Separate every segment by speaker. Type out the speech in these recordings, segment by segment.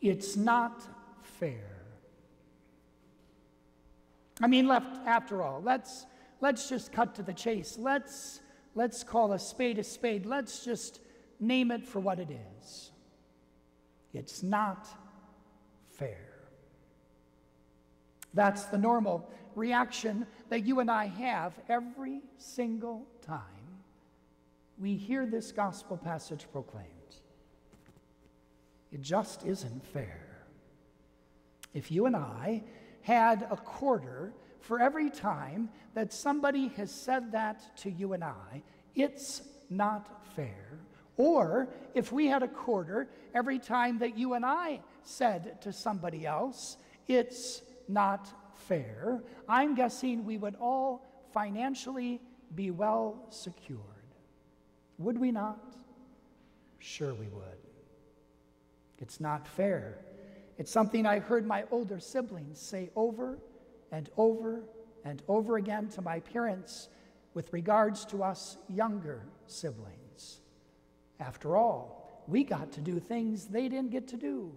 Speaker 1: It's not fair. I mean, left after all, let's let's just cut to the chase. Let's let's call a spade a spade. Let's just name it for what it is. It's not fair. That's the normal reaction that you and I have every single time we hear this gospel passage proclaimed. It just isn't fair. If you and I had a quarter for every time that somebody has said that to you and I, it's not fair. Or if we had a quarter every time that you and I said to somebody else, it's not fair, I'm guessing we would all financially be well secured. Would we not? Sure, we would. It's not fair. It's something I heard my older siblings say over and over and over again to my parents with regards to us younger siblings. After all, we got to do things they didn't get to do.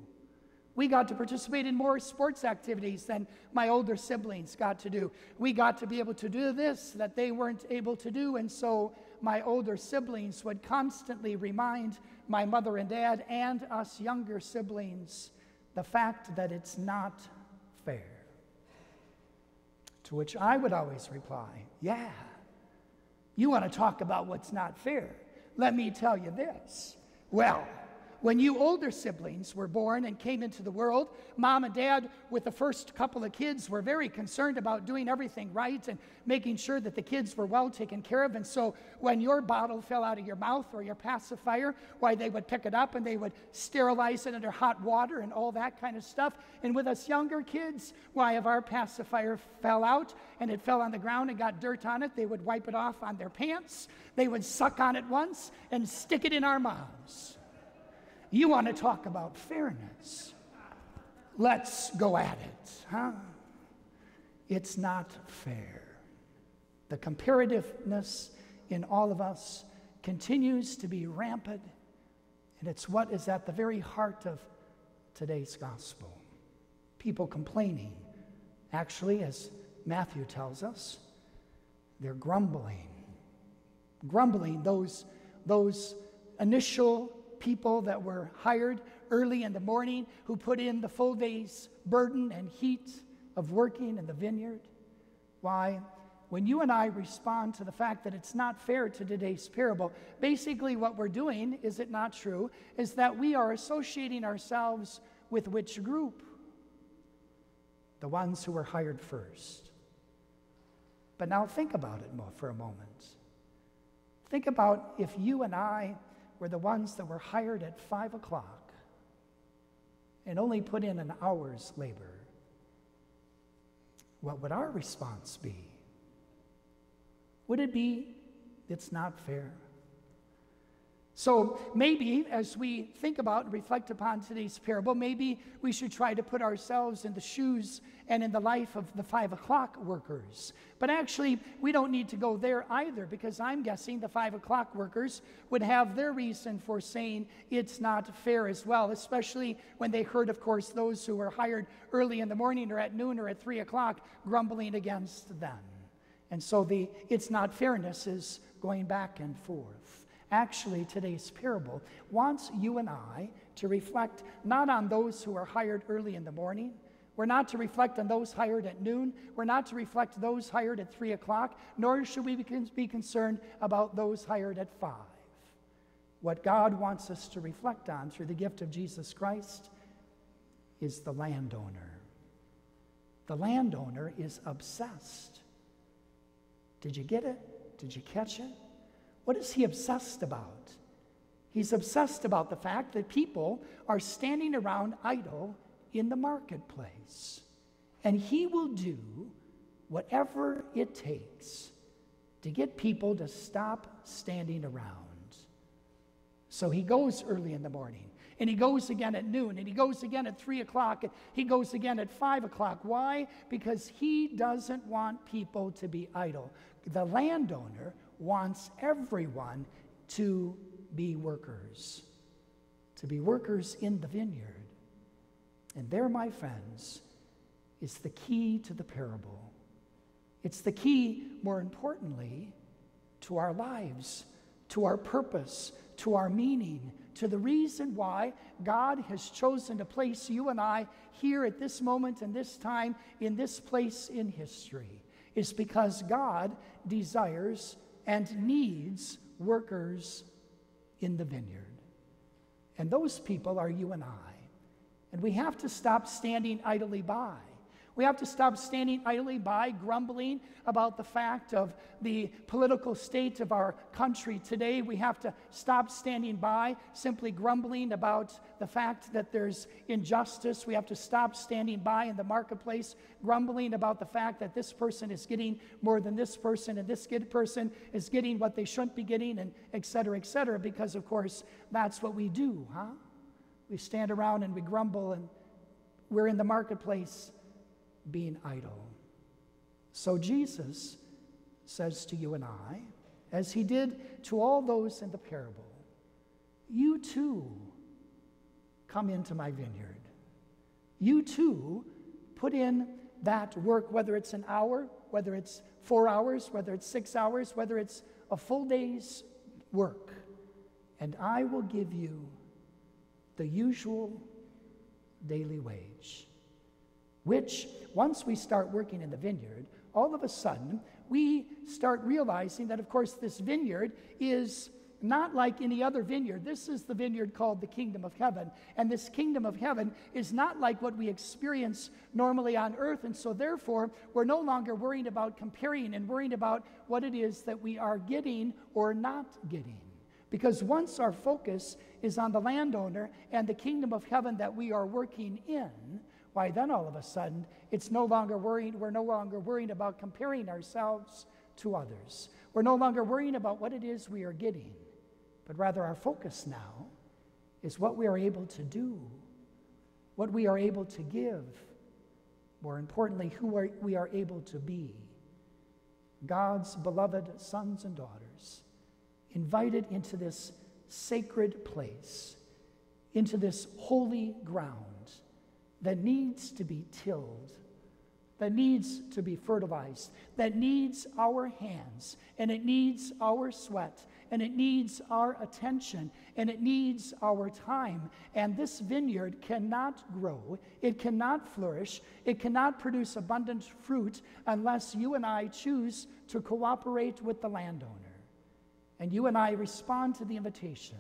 Speaker 1: We got to participate in more sports activities than my older siblings got to do. We got to be able to do this that they weren't able to do. And so my older siblings would constantly remind my mother and dad and us younger siblings the fact that it's not fair. To which I would always reply, Yeah, you want to talk about what's not fair? Let me tell you this. Well, when you older siblings were born and came into the world, mom and dad, with the first couple of kids, were very concerned about doing everything right and making sure that the kids were well taken care of. And so when your bottle fell out of your mouth or your pacifier, why they would pick it up and they would sterilize it under hot water and all that kind of stuff. And with us younger kids, why if our pacifier fell out and it fell on the ground and got dirt on it, they would wipe it off on their pants. They would suck on it once and stick it in our mouths. You want to talk about fairness? Let's go at it, huh? It's not fair. The comparativeness in all of us continues to be rampant, and it's what is at the very heart of today's gospel. People complaining. Actually, as Matthew tells us, they're grumbling. Grumbling, those, those initial people that were hired early in the morning who put in the full day's burden and heat of working in the vineyard. Why? When you and I respond to the fact that it's not fair to today's parable, basically what we're doing, is it not true, is that we are associating ourselves with which group? The ones who were hired first. But now think about it for a moment. Think about if you and I were the ones that were hired at five o'clock and only put in an hour's labor, what would our response be? Would it be, it's not fair? So maybe as we think about and reflect upon today's parable, maybe we should try to put ourselves in the shoes and in the life of the five o'clock workers. But actually, we don't need to go there either because I'm guessing the five o'clock workers would have their reason for saying it's not fair as well, especially when they heard, of course, those who were hired early in the morning or at noon or at three o'clock grumbling against them. And so the it's not fairness is going back and forth. Actually, today's parable wants you and I to reflect not on those who are hired early in the morning. We're not to reflect on those hired at noon. We're not to reflect those hired at three o'clock, nor should we be concerned about those hired at five. What God wants us to reflect on through the gift of Jesus Christ is the landowner. The landowner is obsessed. Did you get it? Did you catch it? What is he obsessed about? He's obsessed about the fact that people are standing around idle in the marketplace. And he will do whatever it takes to get people to stop standing around. So he goes early in the morning, and he goes again at noon, and he goes again at three o'clock, and he goes again at five o'clock. Why? Because he doesn't want people to be idle. The landowner wants everyone to be workers, to be workers in the vineyard. And there, my friends, is the key to the parable. It's the key, more importantly, to our lives, to our purpose, to our meaning, to the reason why God has chosen to place you and I here at this moment and this time in this place in history is because God desires and needs workers in the vineyard. And those people are you and I. And we have to stop standing idly by. We have to stop standing idly by, grumbling about the fact of the political state of our country today. We have to stop standing by, simply grumbling about the fact that there's injustice. We have to stop standing by in the marketplace, grumbling about the fact that this person is getting more than this person, and this person is getting what they shouldn't be getting, and et cetera, et cetera, because, of course, that's what we do, huh? We stand around and we grumble, and we're in the marketplace being idle. So Jesus says to you and I, as he did to all those in the parable, you too come into my vineyard. You too put in that work, whether it's an hour, whether it's four hours, whether it's six hours, whether it's a full day's work, and I will give you the usual daily wage which once we start working in the vineyard, all of a sudden we start realizing that, of course, this vineyard is not like any other vineyard. This is the vineyard called the kingdom of heaven. And this kingdom of heaven is not like what we experience normally on earth. And so, therefore, we're no longer worrying about comparing and worrying about what it is that we are getting or not getting. Because once our focus is on the landowner and the kingdom of heaven that we are working in, why then all of a sudden it's no longer worrying, we're no longer worrying about comparing ourselves to others. We're no longer worrying about what it is we are getting, but rather our focus now is what we are able to do, what we are able to give, more importantly, who are, we are able to be. God's beloved sons and daughters, invited into this sacred place, into this holy ground that needs to be tilled, that needs to be fertilized, that needs our hands, and it needs our sweat, and it needs our attention, and it needs our time. And this vineyard cannot grow, it cannot flourish, it cannot produce abundant fruit unless you and I choose to cooperate with the landowner. And you and I respond to the invitation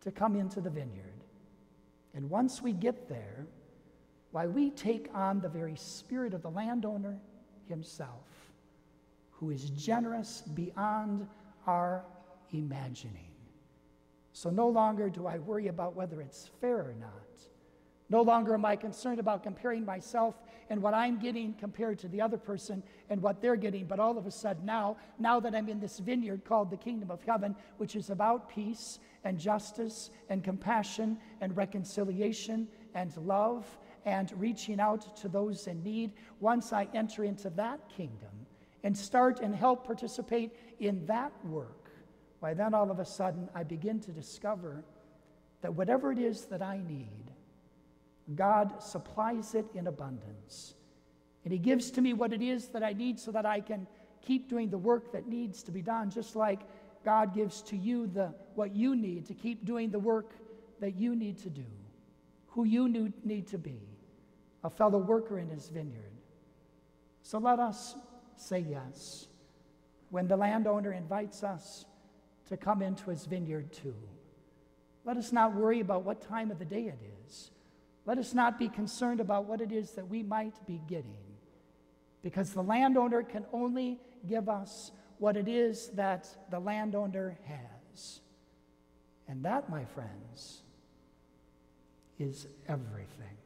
Speaker 1: to come into the vineyard. And once we get there, why we take on the very spirit of the landowner himself, who is generous beyond our imagining. So no longer do I worry about whether it's fair or not. No longer am I concerned about comparing myself and what I'm getting compared to the other person and what they're getting. But all of a sudden, now, now that I'm in this vineyard called the kingdom of heaven, which is about peace and justice and compassion and reconciliation and love and reaching out to those in need, once I enter into that kingdom and start and help participate in that work, why then all of a sudden I begin to discover that whatever it is that I need, God supplies it in abundance. And He gives to me what it is that I need so that I can keep doing the work that needs to be done, just like God gives to you the, what you need to keep doing the work that you need to do, who you need to be a fellow worker in his vineyard. So let us say yes when the landowner invites us to come into his vineyard too. Let us not worry about what time of the day it is. Let us not be concerned about what it is that we might be getting, because the landowner can only give us what it is that the landowner has. And that, my friends, is everything.